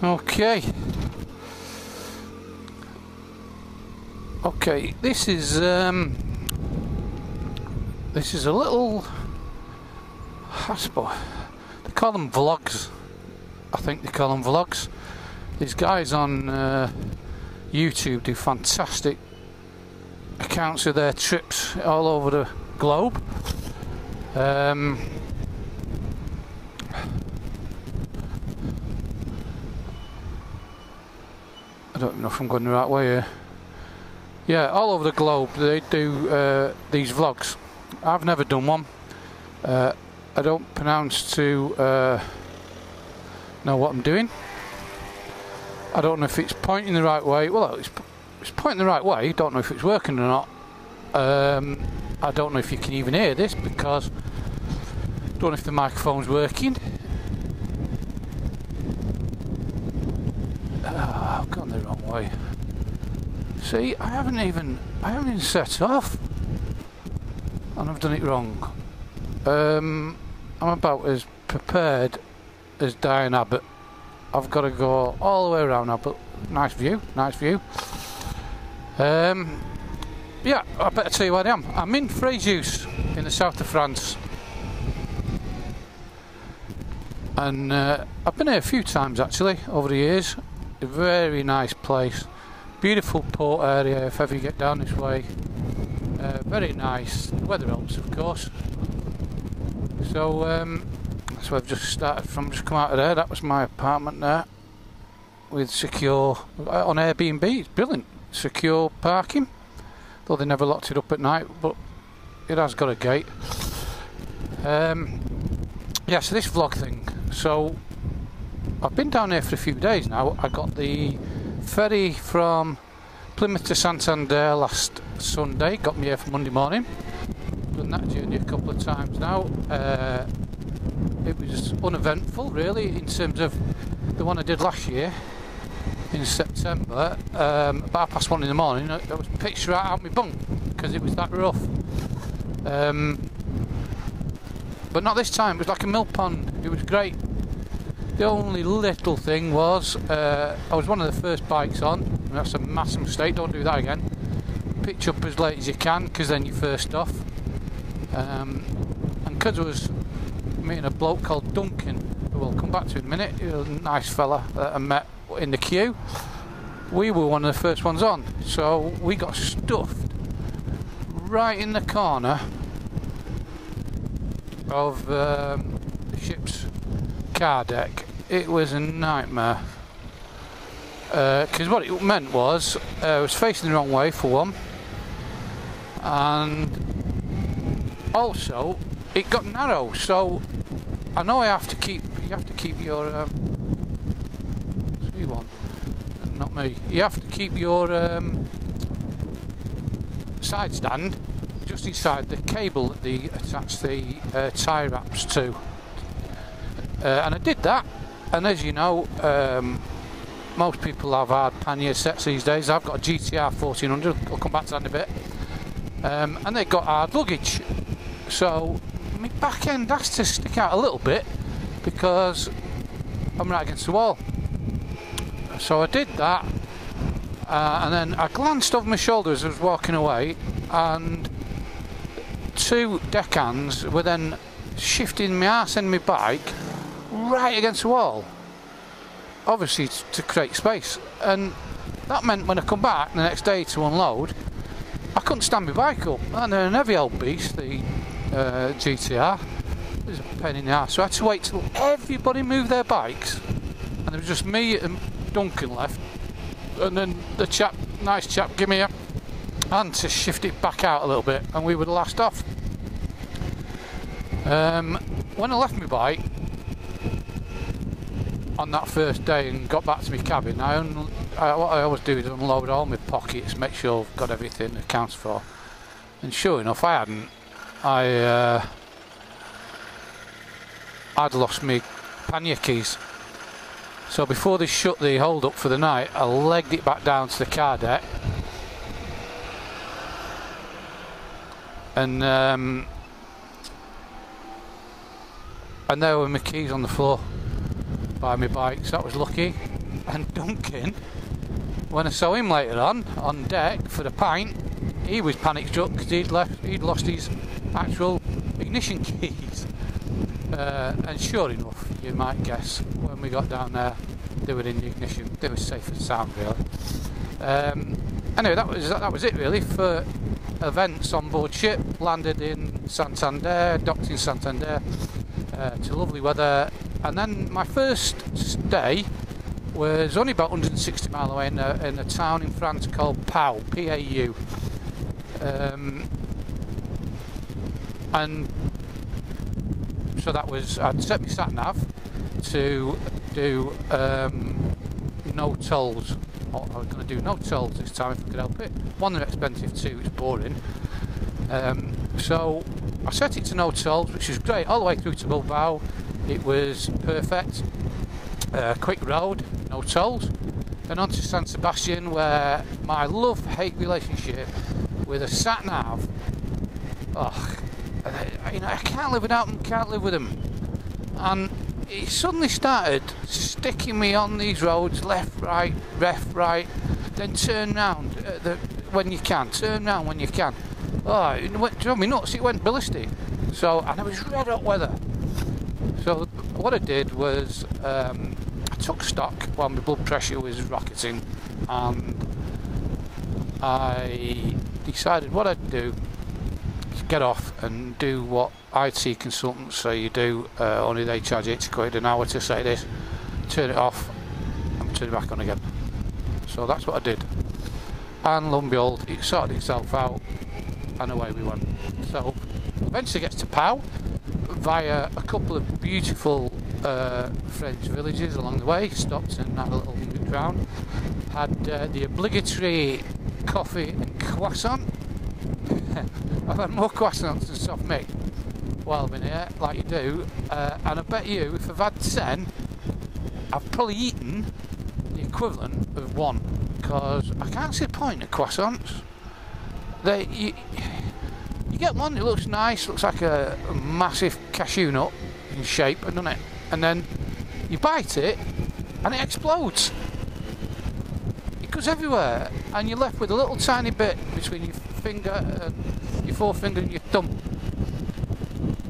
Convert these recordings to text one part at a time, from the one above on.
Okay. Okay, this is um this is a little I suppose they call them vlogs. I think they call them vlogs. These guys on uh, YouTube do fantastic accounts of their trips all over the globe. Um, I don't know if I'm going the right way here. Yeah, all over the globe they do uh, these vlogs. I've never done one. Uh, I don't pronounce to uh, know what I'm doing. I don't know if it's pointing the right way. Well, it's, it's pointing the right way. Don't know if it's working or not. Um, I don't know if you can even hear this because don't know if the microphone's working. Oh, I've gone the wrong way. See, I haven't even I haven't even set off, and I've done it wrong. Um, I'm about as prepared as Diane Abbott. I've got to go all the way around now, but nice view, nice view. Um, yeah, I better tell you where I am. I'm in Fréjus in the south of France. And uh, I've been here a few times actually over the years. A very nice place. Beautiful port area if ever you get down this way. Uh, very nice. The weather helps of course. So um, where I've just started from. Just come out of there. That was my apartment there. With secure uh, on Airbnb. It's brilliant. Secure parking though they never locked it up at night but it has got a gate um, yeah so this vlog thing so I've been down here for a few days now. I got the ferry from Plymouth to Santander last Sunday. Got me here for Monday morning. Done that journey a couple of times now. Uh, it was uneventful really in terms of the one I did last year in September, um, about past one in the morning, I was pitched right out my bunk because it was that rough. Um, but not this time, it was like a mill pond, it was great. The only little thing was, uh, I was one of the first bikes on, that's a massive mistake, don't do that again. Pitch up as late as you can because then you're first off. Um, and because I was meeting a bloke called Duncan, who we'll come back to in a minute, a nice fella that I met in the queue, we were one of the first ones on. So we got stuffed right in the corner of um, the ship's car deck. It was a nightmare. Because uh, what it meant was, uh, I was facing the wrong way for one, and also it got narrow. So I know I have to keep you have to keep your um, one, not me. You have to keep your um, side stand just inside the cable that they attach the uh, tyre wraps to. Uh, and I did that, and as you know, um, most people have hard pannier sets these days. I've got a GTR 1400, I'll come back to that in a bit. Um, and they've got hard luggage. So my back end has to stick out a little bit because I'm right against the wall. So I did that, uh, and then I glanced over my shoulder as I was walking away, and two deckhands were then shifting my ass and my bike right against the wall, obviously to create space. And that meant when I come back the next day to unload, I couldn't stand my bike up. And then an heavy old beast, the uh, GTR, was a pain in the ass. So I had to wait till everybody moved their bikes, and it was just me and Duncan left, and then the chap, nice chap, give me a hand to shift it back out a little bit, and we were the last off. Um, when I left my bike on that first day and got back to my cabin, I, un- I what I always do is unload all my pockets, make sure I've got everything accounts for. And sure enough, I hadn't. I uh, I'd lost my pannier keys. So before they shut the hold up for the night, I legged it back down to the car deck. And um, and there were my keys on the floor by my bike, so that was lucky. And Duncan, when I saw him later on on deck for the pint, he was panic struck because he'd left, he'd lost his actual ignition keys. Uh, and sure enough, you might guess when we got down there, they were in the ignition. They were safe and sound, really. Um, anyway, that was that was it really for events on board ship. Landed in Santander, docked in Santander uh, to lovely weather, and then my first stay was only about 160 mile away in a, in a town in France called Pau, P-A-U. Um, and so that was I'd set my sat nav to do um, no tolls. I was going to do no tolls this time if I could help it. One, they're expensive. Two, it's boring. Um, so I set it to no tolls, which is great all the way through to Bilbao. It was perfect. Uh, quick road, no tolls. And on to San Sebastian, where my love-hate relationship with a sat nav. Oh, you know, I can't live without them. Can't live with them. And he suddenly started sticking me on these roads, left, right, left, right, then turn round the, when you can, turn round when you can. Oh, it went, drove me nuts. It went ballistic. So, and it was red hot weather. What I did was um, I took stock while my blood pressure was rocketing, and I decided what I'd do get off and do what IT consultants say you do, uh, only they charge 80 quid an hour to say this, turn it off and turn it back on again. So that's what I did. And lo and behold, it sorted itself out and away we went. So eventually gets to Pau via a couple of beautiful uh, French villages along the way, stopped and had a little look around. Had uh, the obligatory coffee and croissant I've had more croissants than soft meat while I've been here, like you do, uh, and I bet you if I've had 10, I've probably eaten the equivalent of one because I can't see the point of croissants. They, you, you get one that looks nice, looks like a, massive cashew nut in shape, doesn't it? And then you bite it and it explodes. It goes everywhere, and you're left with a little tiny bit between your finger and your forefinger and your thumb.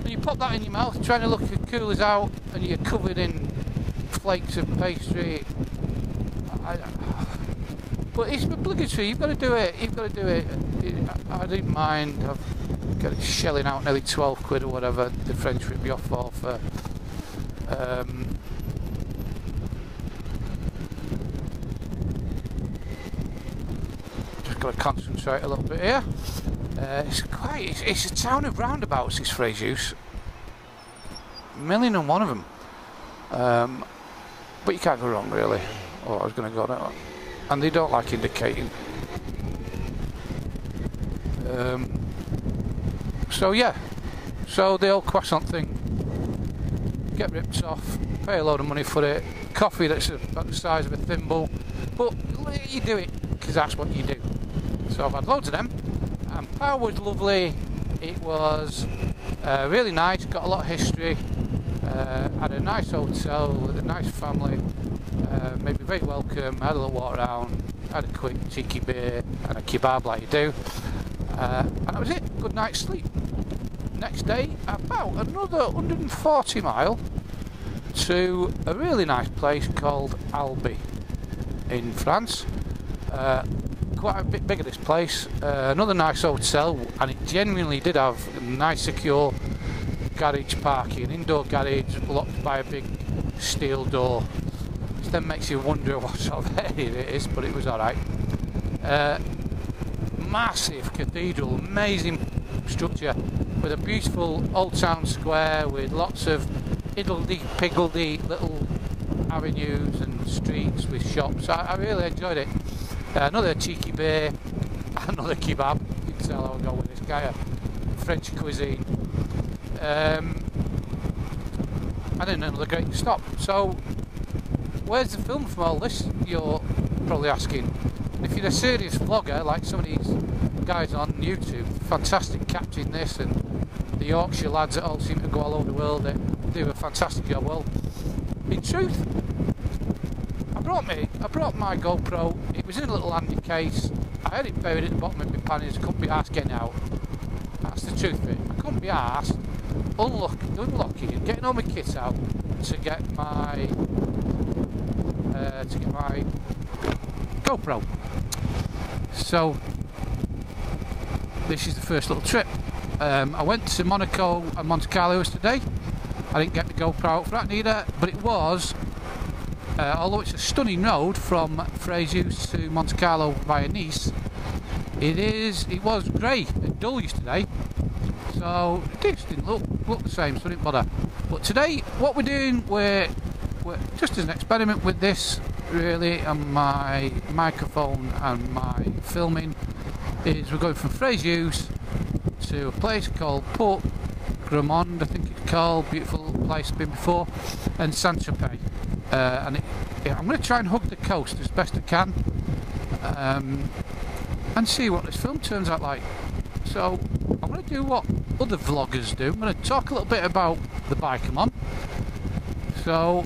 And you pop that in your mouth, trying to look as cool as out, and you're covered in flakes of pastry. I, but it's obligatory. You've got to do it. You've got to do it. I, I didn't mind. I've got it shelling out nearly 12 quid or whatever the French ripped me off for. for um, just got to concentrate a little bit here. Uh, it's quite. It's, it's, a town of roundabouts. This Frejus. A million and one of them. Um, but you can't go wrong, really. Oh, I was going to go that And they don't like indicating. Um, so yeah. So the old croissant thing. Get ripped off. Pay a load of money for it. Coffee that's about the size of a thimble. But you do it because that's what you do. So I've had loads of them and Pau was lovely. It was uh, really nice, got a lot of history, uh, had a nice hotel with a nice family, uh, made me very welcome, had a little walk around, had a quick cheeky beer and a kebab like you do, uh, and that was it, good night's sleep. Next day, about another 140 mile to a really nice place called Albi in France. Uh, quite a bit bigger this place. Uh, another nice hotel, and it genuinely did have nice, secure garage parking, indoor garage locked by a big steel door. Which then makes you wonder what sort of area it is, but it was alright. Uh, massive cathedral, amazing structure with a beautiful old town square with lots of higgledy-piggledy little avenues and streets with shops. I, I really enjoyed it. Uh, another cheeky beer, another kebab. You can tell how I go with this guy. French cuisine. Um, and then another great stop. So, where's the film from all this? You're probably asking. If you're a serious vlogger, like some of these guys on YouTube, fantastic capturing this, and the Yorkshire lads that all seem to go all over the world, they do a fantastic job. Well, in truth, I brought me, I brought my GoPro. It was in a little handy case. I had it buried at the bottom of my panniers. Couldn't be asked getting out. That's the truth of it. I couldn't be asked unlock, unlocking getting all my kit out to get my uh, to get my GoPro. So this is the first little trip. Um, I went to Monaco and Monte Carlo yesterday. I didn't get the GoPro out for that neither, but it was, uh, although it's a stunning road from Frejus to Monte Carlo via Nice, it is, it was grey and dull yesterday, so it didn't look, look the same, so I didn't bother. But today, what we're doing, we're, we're just as an experiment with this, really, and my microphone and my filming, is we're going from Frejus to a place called Port Gramond, I think it's called, beautiful place, been before, and Saint-Tropez. Uh, and it, yeah, I'm going to try and hug the coast as best I can, um, and see what this film turns out like. So, I'm going to do what other vloggers do. I'm going to talk a little bit about the bike I'm on. So,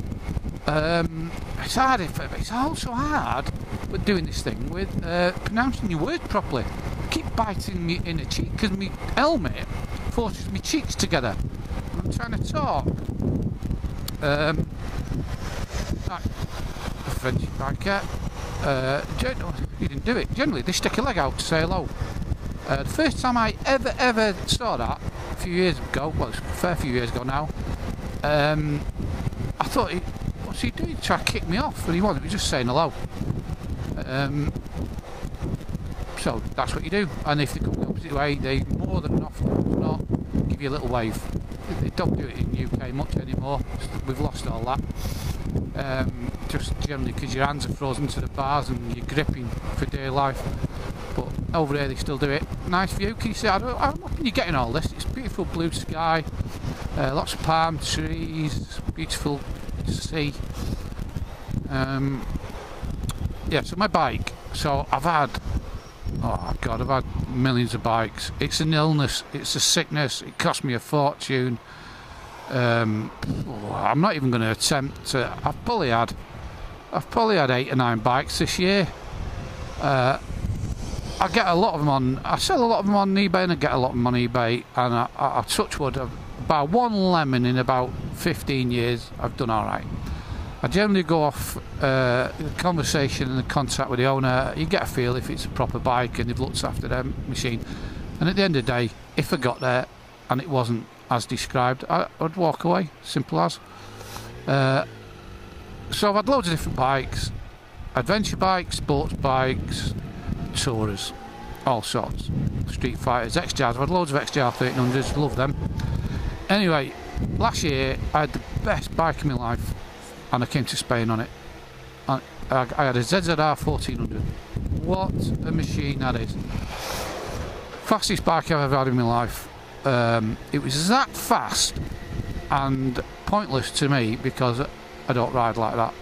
um, it's hard, it's also hard doing this thing with uh, pronouncing your words properly. I keep biting me in the cheek because my helmet forces my cheeks together. I'm trying to talk. Um, right, French biker. Uh, he didn't do it. Generally, they stick a leg out to say hello. Uh, the first time I ever, ever saw that, a few years ago, well, it's a fair few years ago now, um, I thought, he, what's he doing? Try to kick me off, but he wasn't. He was just saying hello. Um, so that's what you do. And if they come the opposite way, they more than often not give you a little wave. They don't do it in UK much anymore. We've lost all that. Um, just generally because your hands are frozen to the bars and you're gripping for dear life. But over there they still do it. Nice view. Can you see? I don't, I'm hoping you're getting all this. It's beautiful blue sky, uh, lots of palm trees, beautiful sea. Um, yeah, so my bike. So I've had, oh God, I've had millions of bikes. It's an illness, it's a sickness, it cost me a fortune. Um, oh, I'm not even going to attempt to, I've probably had, I've probably had eight or nine bikes this year. Uh, I get a lot of them on, I sell a lot of them on eBay and I get a lot of them on eBay and I, I, I touch wood, about one lemon in about 15 years, I've done alright. I generally go off uh, conversation and the contact with the owner. You get a feel if it's a proper bike and they've looked after their machine. And at the end of the day, if I got there and it wasn't as described, I, would walk away. Simple as. Uh, so I've had loads of different bikes adventure bikes, sports bikes, tourers, all sorts. Street Fighters, XJRs. I've had loads of XJR 1300s, love them. Anyway, last year I had the best bike in my life and I came to Spain on it. I, I had a ZZR 1400. What a machine that is. Fastest bike I've ever had in my life. Um, it was that fast and pointless to me because I don't ride like that.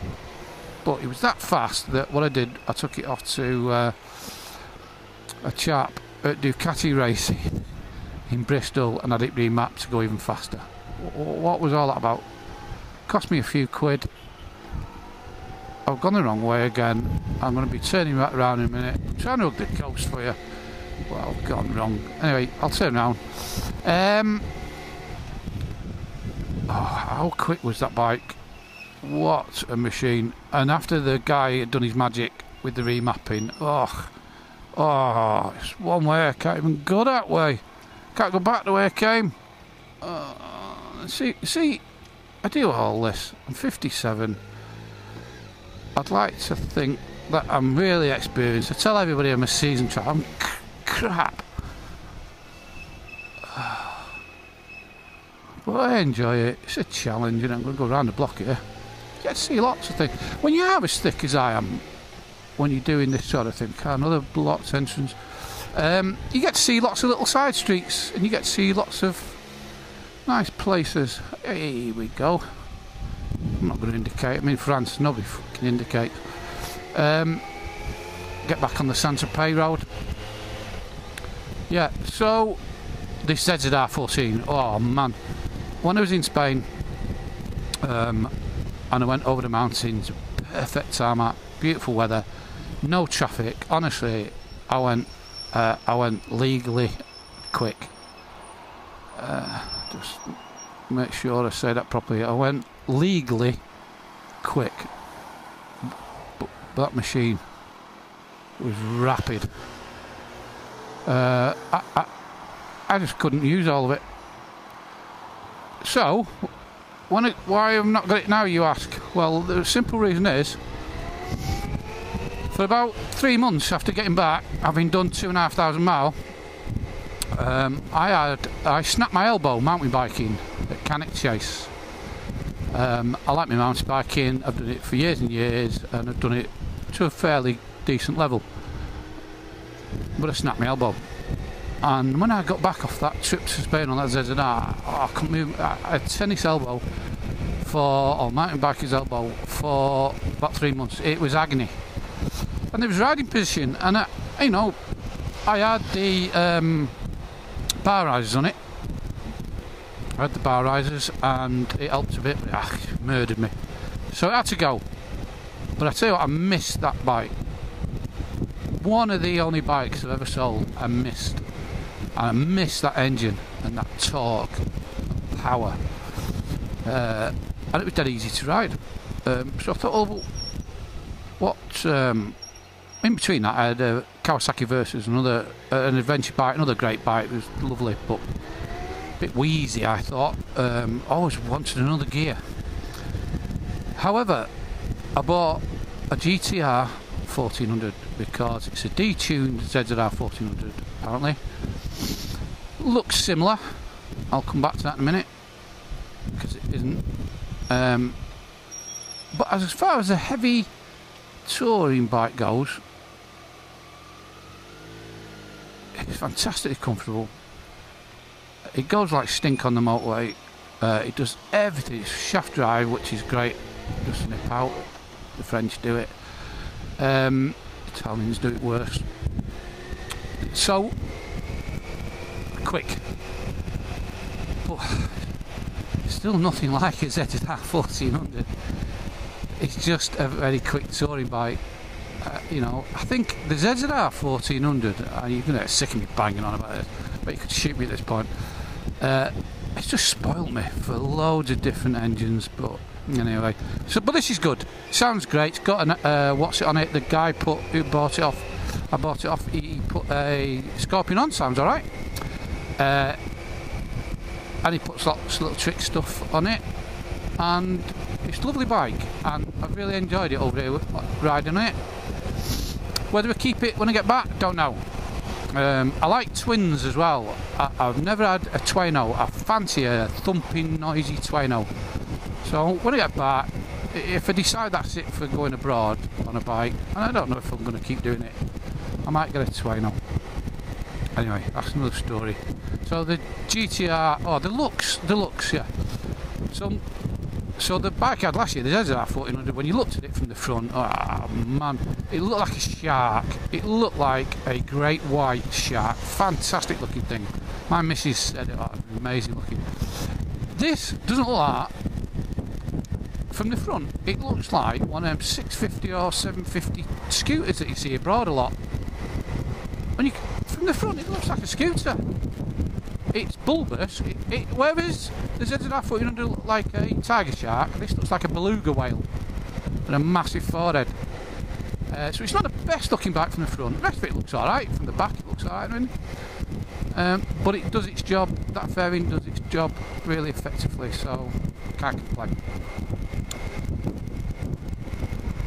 But it was that fast that what I did, I took it off to uh, a chap at Ducati Racing in Bristol and had it remapped to go even faster. What was all that about? Cost me a few quid I've gone the wrong way again. I'm going to be turning back around in a minute. I'm trying to hug the coast for you. Well, I've gone wrong. Anyway, I'll turn around. Um, oh, how quick was that bike? What a machine. And after the guy had done his magic with the remapping, oh, oh, it's one way. I can't even go that way. Can't go back the way I came. Uh, see, see, I do all this. I'm 57. I'd like to think that I'm really experienced. I tell everybody I'm a seasoned traveller. I'm crap. But I enjoy it. It's a challenge, and I'm going to go around the block here. You get to see lots of things. When you are as thick as I am, when you're doing this sort of thing, another blocked entrance, um, you get to see lots of little side streets, and you get to see lots of nice places. Here we go. I'm not going to indicate. I'm in France. Nobody fucking indicate. Um, get back on the Santa Pay road. Yeah, so this ZZR 14. Oh man, when I was in Spain, um, and I went over the mountains, perfect tarmac, beautiful weather, no traffic. Honestly, I went, uh, I went legally quick. Uh, just make sure I say that properly. I went legally quick, but that machine was rapid. Uh, I, I, I just couldn't use all of it. So, it, why I've not got it now, you ask? Well, the simple reason is, for about three months after getting back, having done two and a half thousand mile, um, I had I snapped my elbow mountain biking at Cannock Chase. Um, I like my mountain biking. I've done it for years and years, and I've done it to a fairly decent level. But I snapped my elbow, and when I got back off that trip to Spain on that ZZR, I couldn't move. I tennis elbow for, or mountain biker's elbow for about three months. It was agony. And it was riding position, and I, you know, I had the um, bar risers on it. I had the bar risers, and it helped a bit. Ah, murdered me. So it had to go. But I tell you what, I missed that bike. One of the only bikes I've ever sold, I missed and I missed that engine and that torque, power. Uh, and it was dead easy to ride. Um, so I thought, oh, what? Um, in between that, I had a Kawasaki Versys another uh, an adventure bike, another great bike. It was lovely, but a bit wheezy. I thought. Um, always wanted another gear. However, I bought a GTR 1400 because it's a detuned ZZR 1400 apparently looks similar. I'll come back to that in a minute because it isn't. Um, but as far as a heavy touring bike goes, it's fantastically comfortable. It goes like stink on the motorway. Uh, it does everything. It's shaft drive, which is great. Just snip out. The French do it. Um, Italians do it worse. So quick. But still nothing like a ZZR 1400. It's just a very quick touring bike. Uh, you know, I think the ZZR 1400, uh, you're going to get sick of me banging on about it, but you could shoot me at this point. Uh, it's just spoiled me for loads of different engines, but anyway. So, but this is good. Sounds great. It's got an uh, what's it on it? The guy put who bought it off. I bought it off. He put a Scorpion on. Sounds all right. Uh, and he puts lots of little trick stuff on it and it's a lovely bike and I've really enjoyed it over here riding it whether I keep it when I get back don't know. Um, I like twins as well. I, have never had a Tuono I fancy a thumping noisy Tuono so when I get back if I decide that's it for going abroad on a bike and I don't know if I'm going to keep doing it I might get a Tuono anyway that's another story. So the GTR oh the looks the looks yeah. So so the had last year the ZZR 1400 when you looked at it from the front oh man it looked like a shark. It looked like a great white shark. Fantastic looking thing. My missus said it oh, amazing looking. This doesn't look like from the front it looks like one of them 650 or 750 scooters that you see abroad a lot. When you from the front it looks like a scooter. It's bulbous. It, it, whereas the 1400 look like a tiger shark, this looks like a beluga whale and a massive forehead. Uh, so it's not the best looking bike from the front. The rest of it looks alright. From the back it looks alright. Um, but it does its job. That fairing does its job really effectively. So can't complain.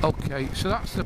Okay, so that's the